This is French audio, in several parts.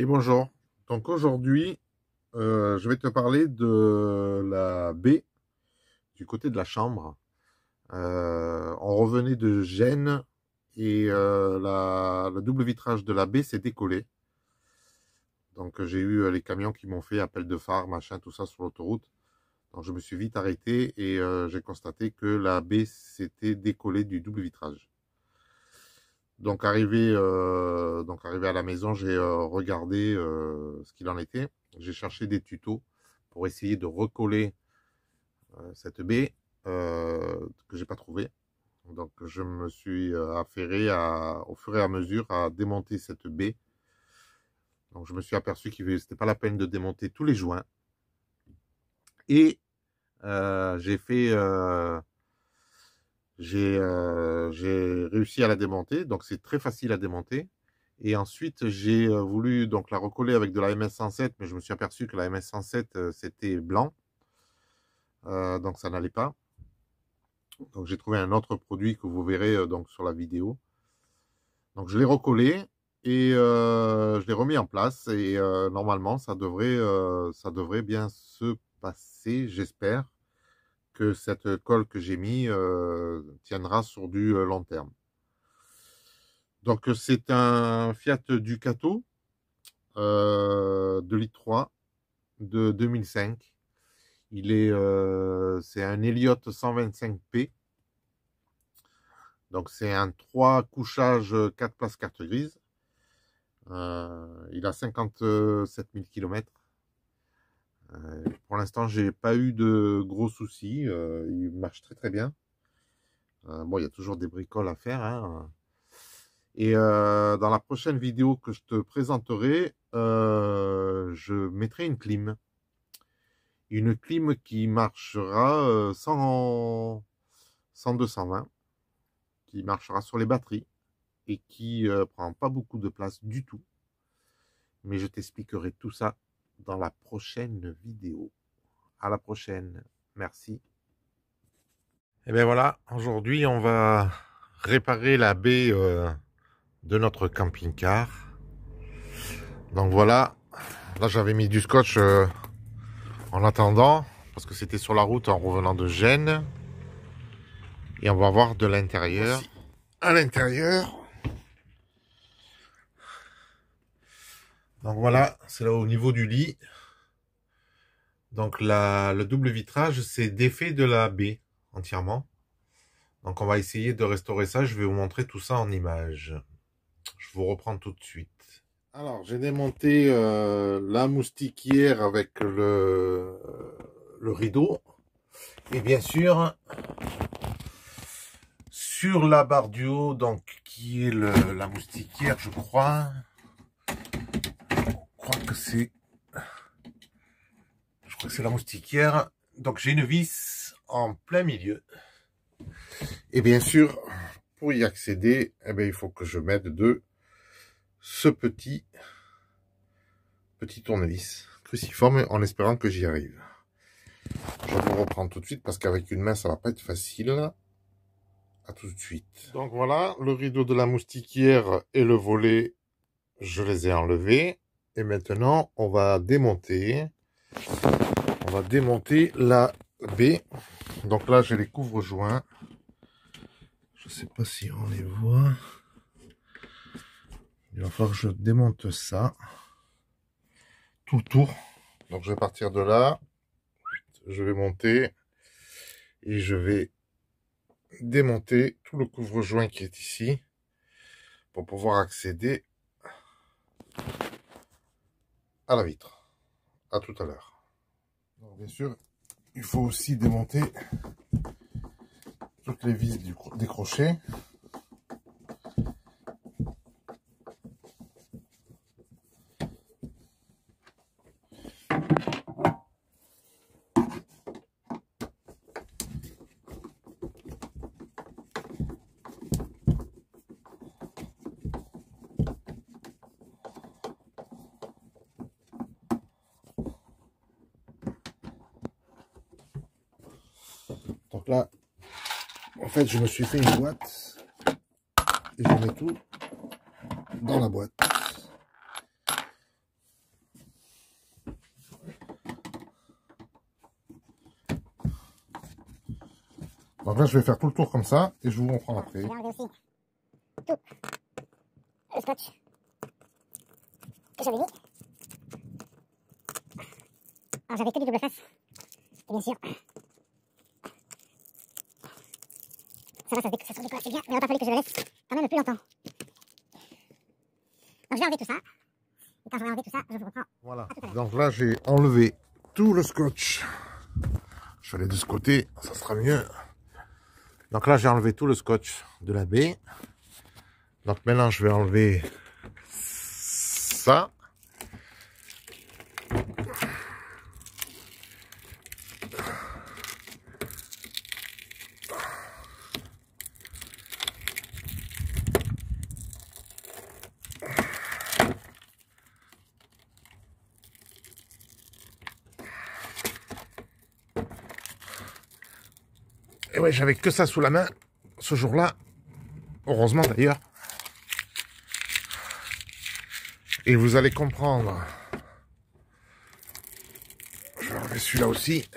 Et bonjour. Donc aujourd'hui, euh, je vais te parler de la baie du côté de la chambre. Euh, on revenait de Gênes et euh, la, le double vitrage de la baie s'est décollé. Donc j'ai eu les camions qui m'ont fait appel de phare, machin, tout ça sur l'autoroute. Donc je me suis vite arrêté et j'ai constaté que la baie s'était décollée du double vitrage. Donc arrivé, euh, donc arrivé à la maison, j'ai euh, regardé euh, ce qu'il en était. J'ai cherché des tutos pour essayer de recoller cette baie que j'ai pas trouvé. Donc je me suis affairé à, au fur et à mesure à démonter cette baie. Donc je me suis aperçu qu'il n'était pas la peine de démonter tous les joints. Et j'ai fait euh, j'ai réussi à la démonter, donc c'est très facile à démonter. Et ensuite, j'ai euh, voulu donc la recoller avec de la MS107, mais je me suis aperçu que la MS107 euh, c'était blanc, donc ça n'allait pas. Donc j'ai trouvé un autre produit que vous verrez donc sur la vidéo. Donc je l'ai recollé et je l'ai remis en place et normalement ça devrait ça devrait bien se passer, j'espère cette colle que j'ai mis euh, tiendra sur du euh, long terme. Donc c'est un Fiat Ducato euh, de litre 3 de 2005. Il est, c'est un Elliott 125P. Donc c'est un 3 couchages 4 places carte grise. il a 57 000 km. Euh, pour l'instant, j'ai pas eu de gros soucis. Euh, il marche très très bien. Euh, bon, il y a toujours des bricoles à faire. Hein. Et dans la prochaine vidéo que je te présenterai, je mettrai une clim. Une clim qui marchera sans, sans 220, qui marchera sur les batteries et qui prend pas beaucoup de place du tout. Mais je t'expliquerai tout ça dans la prochaine vidéo. À la prochaine. Merci. Et eh bien voilà, aujourd'hui on va réparer la baie euh, de notre camping-car. Donc voilà, là j'avais mis du scotch euh, en attendant, parce que c'était sur la route en revenant de Gênes. Et on va voir de l'intérieur. À l'intérieur, Donc voilà, c'est là au niveau du lit. Donc le double vitrage, c'est défait de la baie entièrement. Donc on va essayer de restaurer ça. Je vais vous montrer tout ça en image. Je vous reprends tout de suite. Alors j'ai démonté euh, la moustiquière avec le, rideau. Et bien sûr, sur la barre du haut, donc qui est la moustiquière, je crois c'est... Je crois que c'est la moustiquière. Donc j'ai une vis en plein milieu. Et bien sûr, pour y accéder, eh il faut que je m'aide de ce petit petit tournevis cruciforme en espérant que j'y arrive. Je vous reprendre tout de suite parce qu'avec une main, ça va pas être facile. À tout de suite. Donc voilà, le rideau de la moustiquière et le volet, je les ai enlevés. Et maintenant, on va démonter. On va démonter la baie. Donc là, j'ai les couvre-joints. Je ne sais pas si on les voit. Il va falloir que je démonte ça. Tout le tour. Donc je vais partir de là. Je vais monter. Et je vais démonter tout le couvre-joint qui est ici. Pour pouvoir accéder à la vitre. À tout à l'heure. Bien sûr, il faut aussi démonter toutes les vis des crochets. en fait, je me suis fait une boîte et je mets tout dans la boîte. Donc là, je vais faire tout le tour comme ça et je vous reprends après. Aussi. Tout. Le scotch. Que j'avais mis. Alors, j'avais que du double face. Et bien sûr, ça va, ça, ça se décolle assez bien, mais il n'aurait pas fallu que je le laisse quand même plus longtemps. Donc je vais enlever tout ça. Et quand j'aurai enlevé tout ça, je vous reprends. Voilà. Donc là, j'ai enlevé tout le scotch. Je vais aller de ce côté, ça sera mieux. Donc là, j'ai enlevé tout le scotch de la baie. Donc maintenant, je vais enlever ça. Et ouais, j'avais que ça sous la main ce jour-là. Heureusement d'ailleurs. Et vous allez comprendre. Je vais enlever celui-là aussi.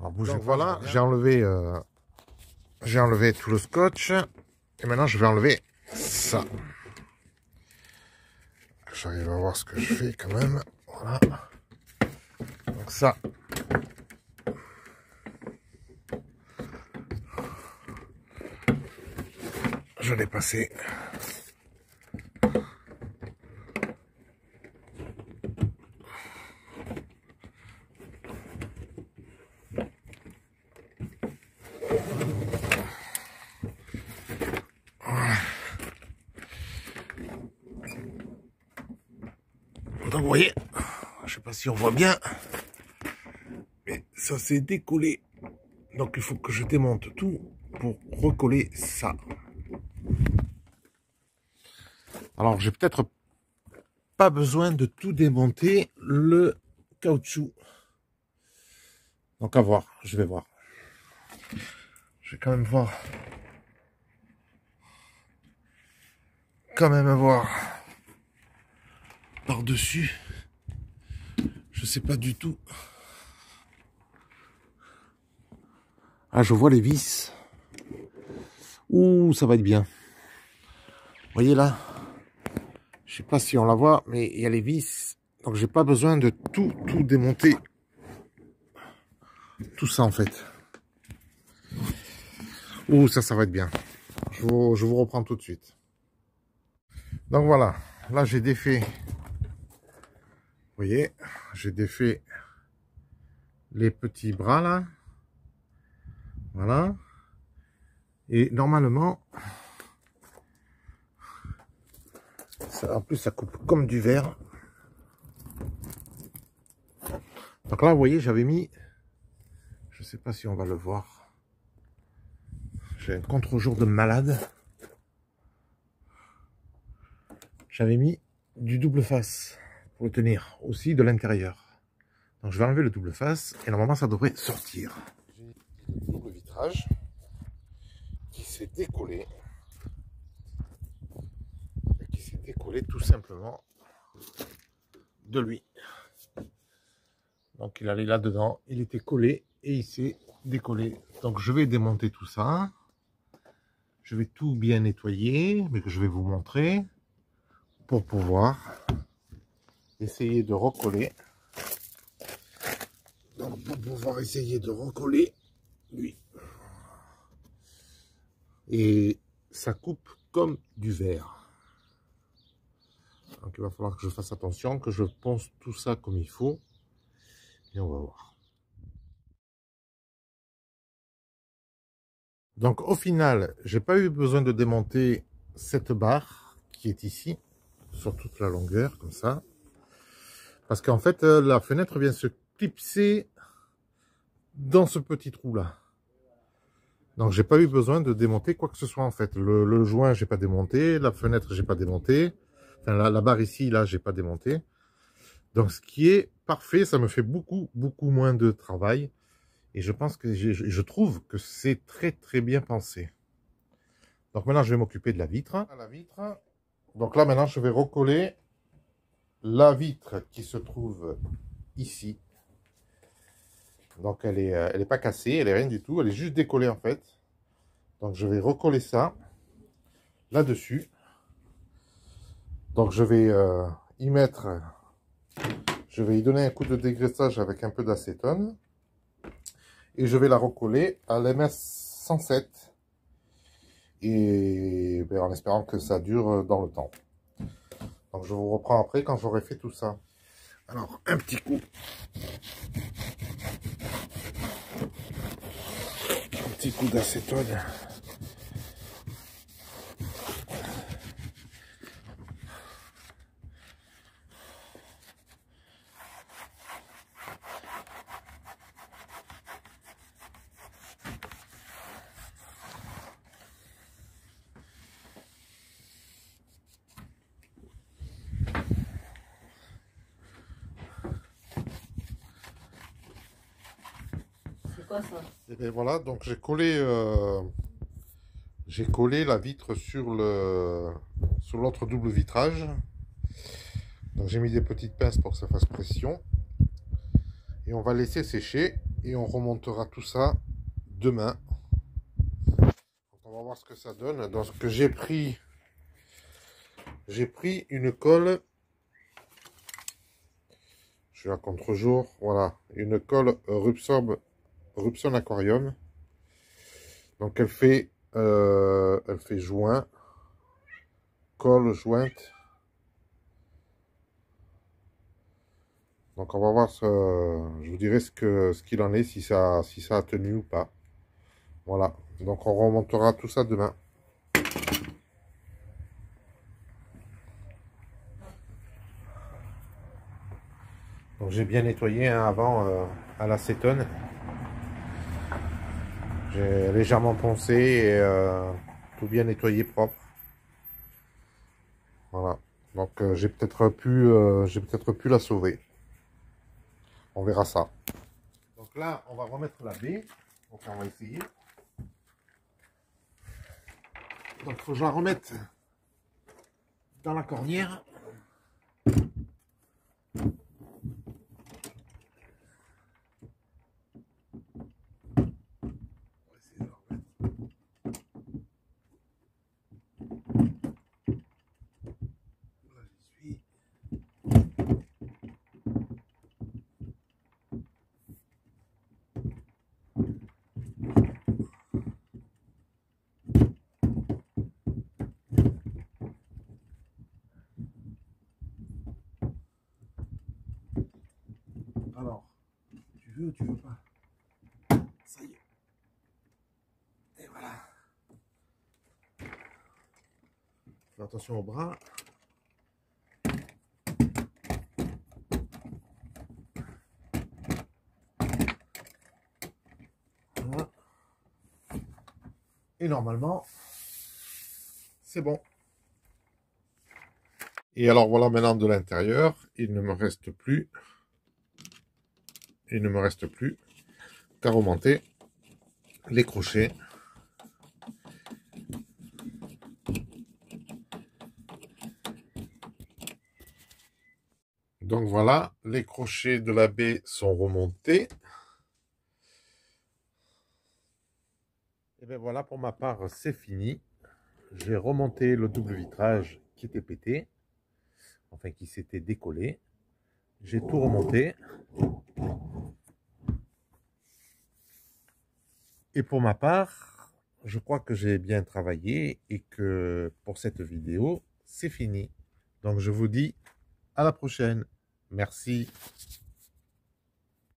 Alors bougez Donc, Voilà, j'ai enlevé, euh, j'ai enlevé tout le scotch. Et maintenant, je vais enlever ça. J'arrive à voir ce que je fais quand même. Voilà. Donc ça, je l'ai. Donc vous voyez, je sais pas si on voit bien, mais ça s'est décollé. Donc il faut que je démonte tout pour recoller ça. Alors j'ai peut-être pas besoin de tout démonter le caoutchouc. Donc à voir, je vais voir. Je vais quand même voir. Quand même voir par-dessus. Je sais pas du tout. Ah, je vois les vis. Ouh, ça va être bien. Voyez là Je sais pas si on la voit, mais il y a les vis. Donc j'ai pas besoin de tout, tout démonter. Tout ça en fait. Ouh, ça, ça va être bien. Je vous, reprends tout de suite. Donc voilà, là j'ai défait voyez, j'ai défait les petits bras là. Voilà. Et normalement, en plus ça coupe comme du verre. Donc là, vous voyez, j'avais mis, je sais pas si on va le voir. J'ai un contre-jour de malade. J'avais mis du double face pour le tenir aussi de l'intérieur. Donc je vais enlever le double face et normalement ça devrait sortir. J'ai le double vitrage qui s'est décollé. Décollé tout simplement de lui. Donc il allait là-dedans, il était collé et il s'est décollé. Donc je vais démonter tout ça. Je vais tout bien nettoyer, mais que je vais vous montrer pour pouvoir essayer de recoller. Donc pour pouvoir essayer de recoller lui. Et ça coupe comme du verre. Donc il va falloir que je fasse attention, que je ponce tout ça comme il faut. Et on va voir. Donc au final, j'ai pas eu besoin de démonter cette barre qui est ici, sur toute la longueur, comme ça. Parce qu'en fait, euh, la fenêtre vient se clipser dans ce petit trou-là. Donc, j'ai pas eu besoin de démonter quoi que ce soit, en fait. Le, le joint, j'ai pas démonté. La fenêtre, j'ai pas démonté. La, barre ici, là, j'ai pas démonté. Donc, ce qui est parfait, ça me fait beaucoup, beaucoup moins de travail. Et je pense que je trouve que c'est très, très bien pensé. Donc, maintenant, je vais m'occuper de la vitre. La vitre. Donc là, maintenant, je vais recoller la vitre qui se trouve ici. Donc euh, elle est pas cassée, elle est rien du tout, elle est juste décollée en fait. Donc je vais recoller ça là-dessus. Donc je vais euh, y mettre, je vais y donner un coup de dégraissage avec un peu d'acétone. Et je vais la recoller à l'MS 107. Et ben, en espérant que ça dure dans le temps. Donc je vous reprends après quand j'aurai fait tout ça. Alors, un petit coup. Un petit coup d'acétone. Quoi ça? Voilà, donc j'ai collé, euh, j'ai collé la vitre sur le sur l'autre double vitrage. Donc j'ai mis des petites pinces pour que ça fasse pression. Et on va laisser sécher et on remontera tout ça demain. On va voir ce que ça donne. Donc j'ai pris, j'ai pris une colle. Je suis à contre-jour, voilà, une colle Rupsorb Rupson Aquarium. Donc elle fait, euh, elle fait joint, colle jointe. Donc on va voir, ce, je vous dirai ce que ce qu'il en est, si ça, si ça a tenu ou pas. Voilà, donc on remontera tout ça demain. Donc j'ai bien nettoyé hein, avant euh, à l'acétone. J'ai légèrement poncé et euh, tout bien nettoyé propre. Voilà. Donc euh, j'ai peut-être pu, euh, j'ai peut-être pu la sauver. On verra ça. Donc là, on va remettre la baie. Donc on va essayer. Donc faut que je la remette dans la cornière. Alors, tu veux ou tu veux pas? Ça y est. Et voilà. Fais attention au bras. Voilà. Et normalement, c'est bon. Et alors voilà maintenant de l'intérieur, il ne me reste plus il ne me reste plus qu'à remonter les crochets. Donc voilà, les crochets de la baie sont remontés. Et bien voilà, pour ma part, c'est fini. J'ai remonté le double vitrage qui était pété, enfin qui s'était décollé. J'ai tout remonté. Et pour ma part, je crois que j'ai bien travaillé et que pour cette vidéo, c'est fini. Donc je vous dis à la prochaine. Merci.